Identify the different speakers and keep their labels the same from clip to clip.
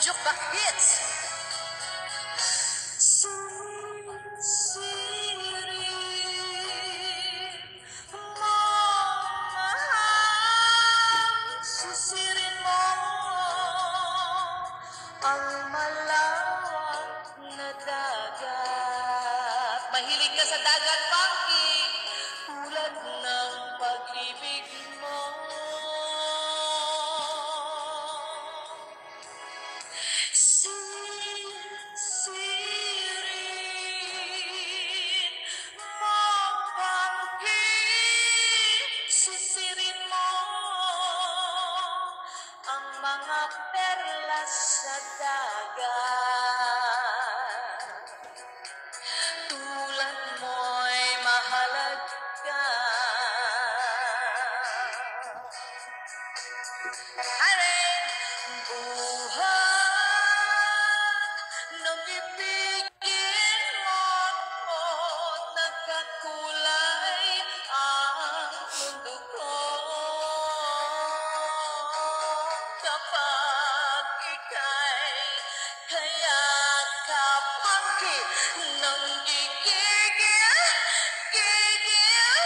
Speaker 1: Jukebox Hits. Kaya kapangki Nang gigigil, gigil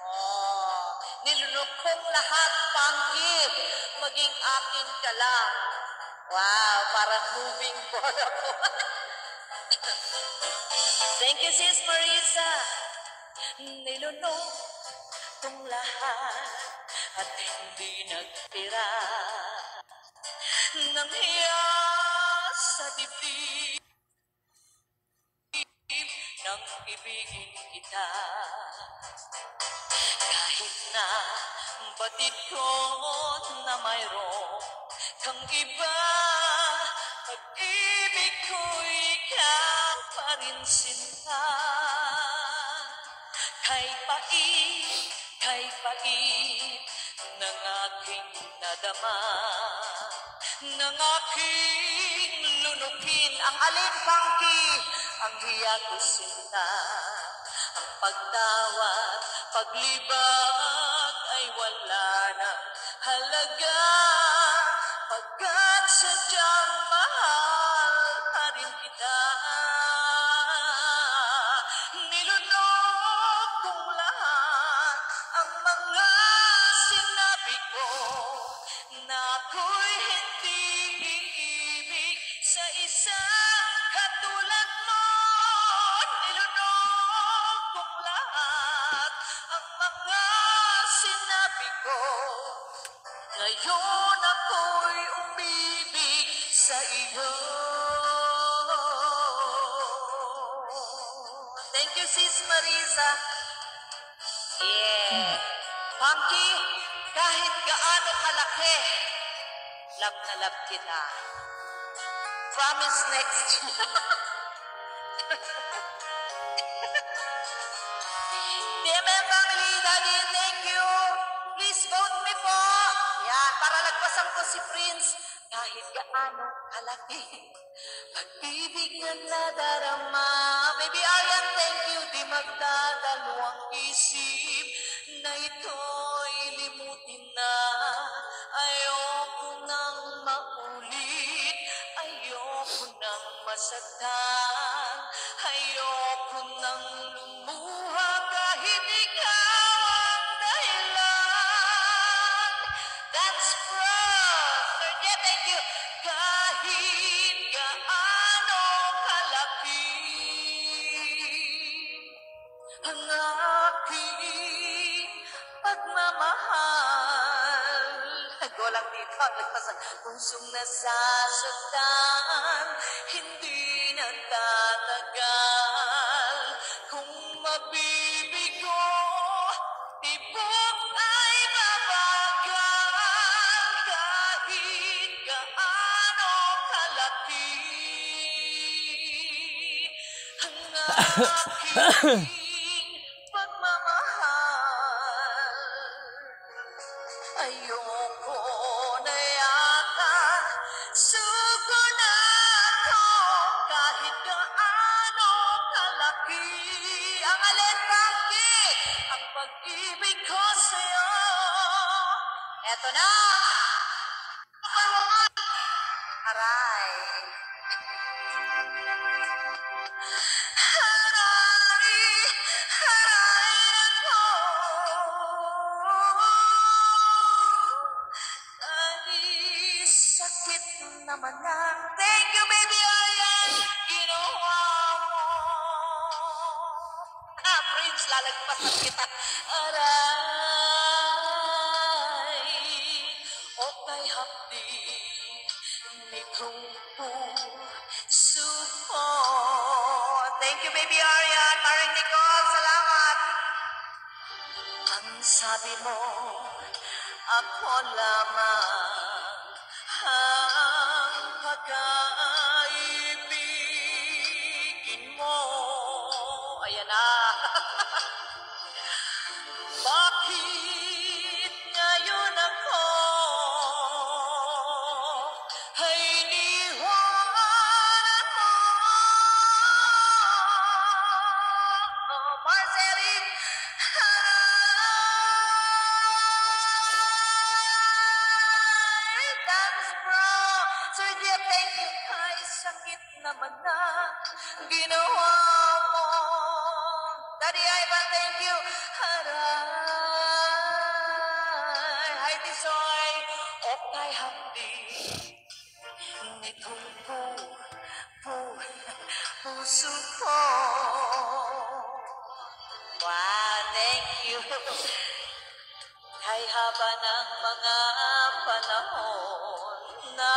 Speaker 1: Oh, nilunok kong lahat, Pangki. Maging akin ka lang. Wow, parang moving forward ako. Thank you, Sis Marisa. Nilunok kong lahat at hindi nagtira ng hiya sa dibdib nang ibigin kita. Kahit na batid ko na mayroon kang iba, pag-ibig ko'y ikaw pa rin sinta. Kay pait, kay pait ng aking nadama, ng aking lunukin ang alin pangki, ang hiya ko sinta. Ang pagtawad, paglibag ay wala ng halaga. Pagkat sadyang mahal Ngayon ako'y umibig sa iyo Thank you, Sis Marisa. Yeah. Punky, kahit gaano kalaki, love na love kita. Promise next year. DMM family, Daddy, thank you. Please vote me po. Yan, para lagpasan ko si Prince. Kahit gaano kalaki. Pag-ibig na nadarama. Baby Aryan, thank you. Di magdadalawang isip na ito'y limutin na. Ayoko nang maulit. Ayoko nang masaktan. Aking pagmamahal. Go lang dito, nagpasan. Pusong nasasaktan, hindi nagtatagal. Kung mabibigo, tibok ay babagal. Kahit gaano kalaki ang aking Prince, lalagpasan kita. Aray, o kay hapdi ni kung suko. Thank you, baby Aryan. Maring Nicole, salamat. Ang sabi mo, ako lamang ang pag-aibigin Bakit Kay haba ng mga panahon na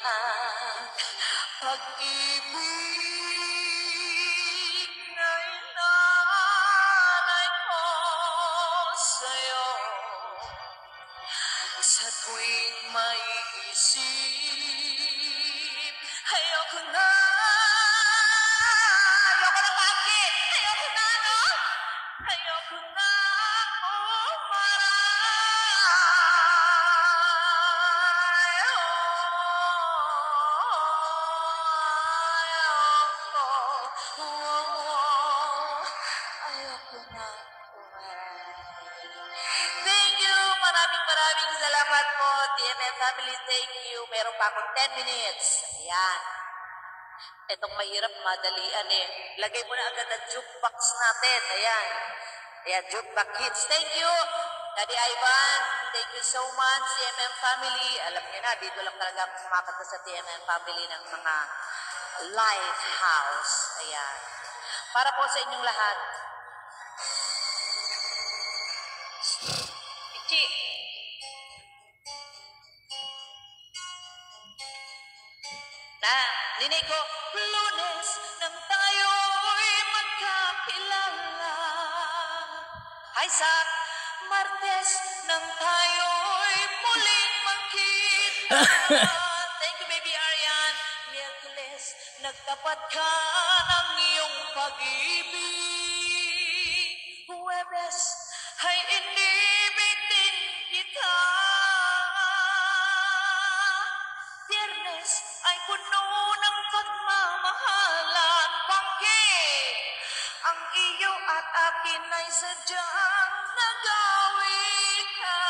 Speaker 1: ang pag-ibig na inalay ko sa'yo. Sa tuwing may TMM family, thank you. Meron pa akong 10 minutes. Ayan. Itong mahirap, madalian eh. Lagay mo na agad ang jukebox natin. Ayan. Ayan, jukebox kids. Thank you. Daddy Ivan, thank you so much. TMM family. Alam niyo na, dito lang talaga ako kumakanta sa TMM family ng mga live house. Ayan. Para po sa inyong lahat. Ichi. Na, linig ko, lunes nang tayo'y magkakilala. Hi, Sak! Martes nang tayo'y muling magkita. Thank you, baby Arian. Miyerkules, nagtapat ka ng iyong pag-ibig. Huwebes, ay inibig din kita. Ay puno ng pagmamahalan. Pangki, ang iyo at akin ay sadyang nagawi ka.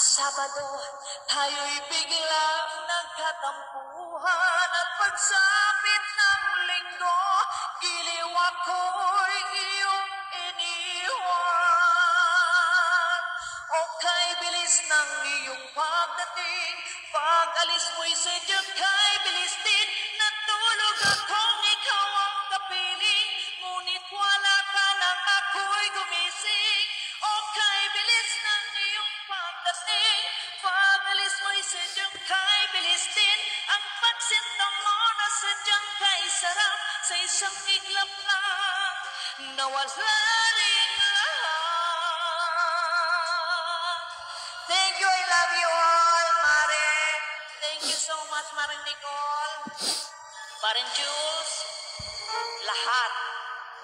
Speaker 1: Sabado, tayo'y biglang nagkatampuhan at pagsapit ng linggo, giliw ako'y iyong bilis ng iyong pagdating, pag alis mo'y sadyang kay bilis din, natulog akong ikaw ang kapiling, ngunit wala ka nang ako'y gumising. O kay bilis ng iyong pagdating, pag alis mo'y sadyang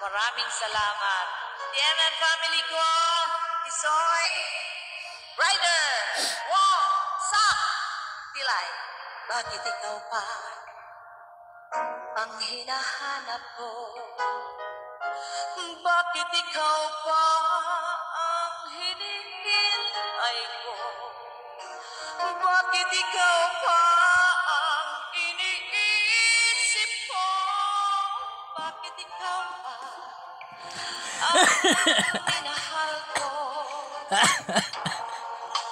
Speaker 1: Maraming salamat. TMN family ko, Isoy, Ryder, Wong, Sak, Tilay. Bakit ikaw pa ang hinahanap ko? Bakit ikaw pa ang hinihintay ko? Bakit ikaw pa ang ikaw pa ang minahal ko?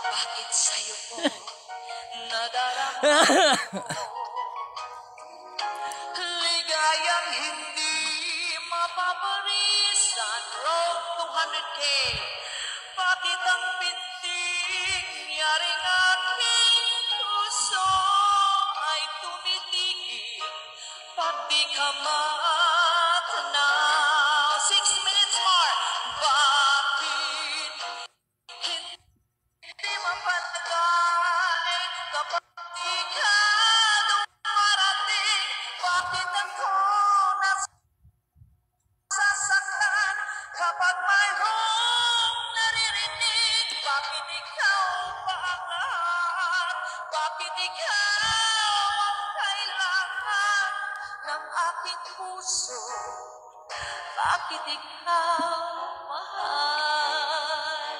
Speaker 1: Bakit sa'yo ko nadarama hindi mapaparisan Road 200K Bakit ang pintig Yaring aking puso Ay tumitigil Pag di mayroong naririnig? Bakit ikaw pa ang lahat? Bakit ikaw ang kailangan ng aking puso? Bakit ikaw mahal?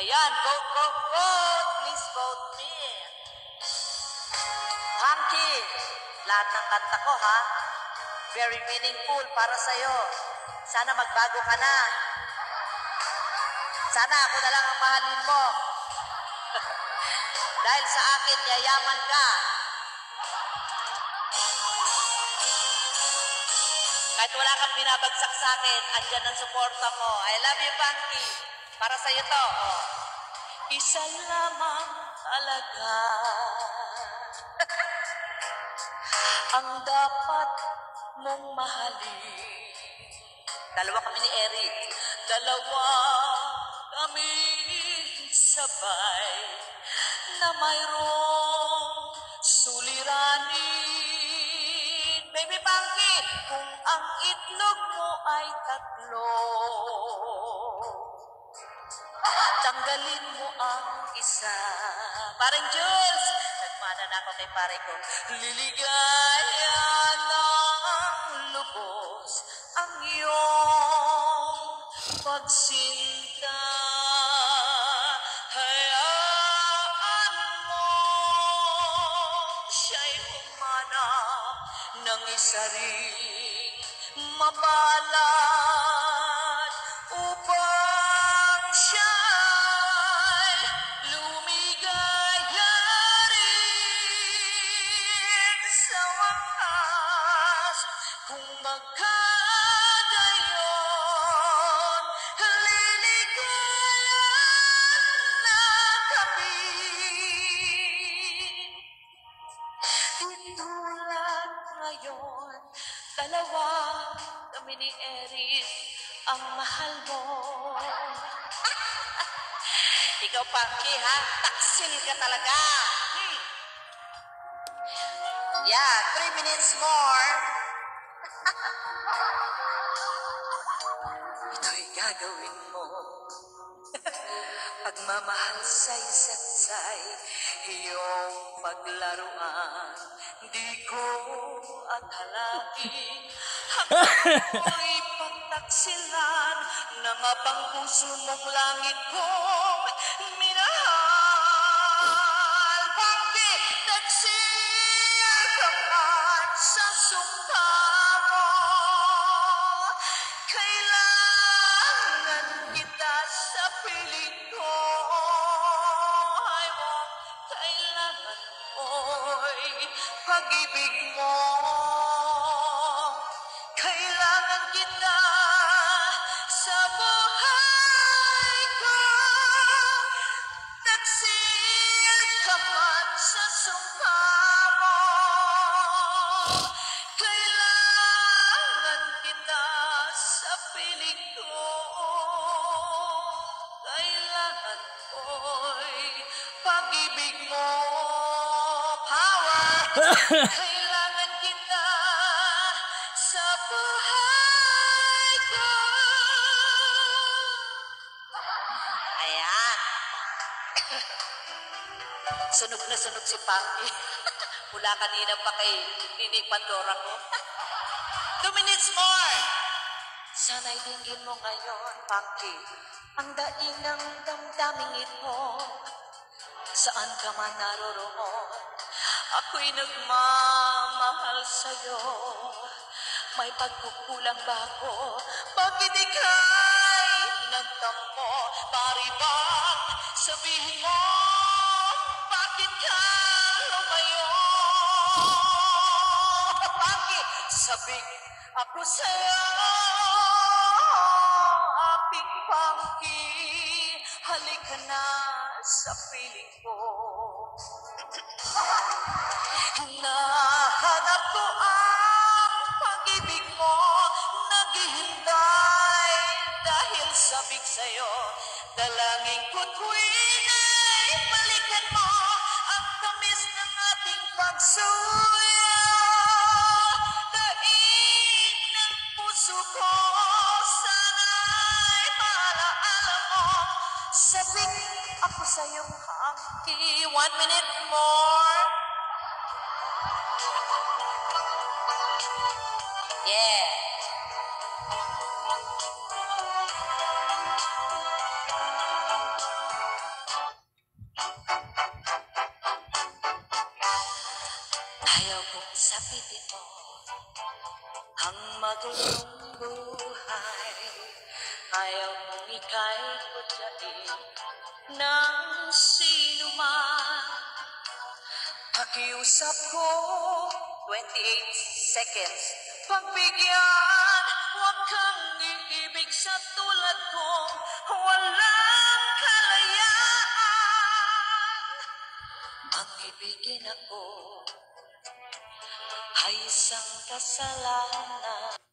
Speaker 1: Ayan, vote, vote. Please vote me. Hanky, lahat ng kanta ko ha, very meaningful para sa'yo. Sana magbago ka na. Sana ako na lang ang mahalin mo. Dahil sa akin, yayaman ka. Kahit wala kang binabagsak sa akin, andyan ang suporta mo. I love you, Panky. Para sa'yo to. Oh. Isa lamang talaga ang dapat mong mahalin. Kami ni Eric. Dalawa kami sabay na mayroong suliranin. Baby Panky, kung ang itlog mo ay tatlo, tanggalin mo ang isa. Parang Jules, nagmana na ako kay pare ko. Liligaya ng lubos ang iyong pagsinta. Hayaan mo siya'y humanap ng isa ring mabalat upang siya'y Taksil ka talaga. Hmm. Yeah, three minutes more. Ito'y gagawin mo. Pagmamahal sa isa't say, iyong paglaruan. Di ko akalain, ako'y pagtaksilan ng abang puso mong langit kong Awesome! Kailangan kita sa buhay ko Ayan. Sunog na sunog si Paki. Mula kanina pa kay Nini Pandora ko. Two minutes more. Sana'y dinggin mo ngayon, Paki. Ang daing ng damdaming ito. Saan ka man naroroon, ako'y nagmamahal sa'yo. May pagkukulang ba ako? Bakit ika'y nagtampo? Pari bang sabihin mo? Bakit ka lumayo? Bakit sabik ako sa'yo? Aping pangki, halika na sabik sa'yo Dalangin ko tuwing ay balikan mo Ang tamis ng ating pagsuyo Daig ng puso ko Sana'y maalaala mo. Sabik ako sa'yong hangki One minute more Ayaw kong sabitin mo ang magulong buhay. Ayaw mong ika'y kutyain ng sino man. Pakiusap ko, 28 seconds. Pagbigyan, huwag kang iibig sa tulad ko. Walang kalayaan. Ang ibigin ako ay isang kasalanan.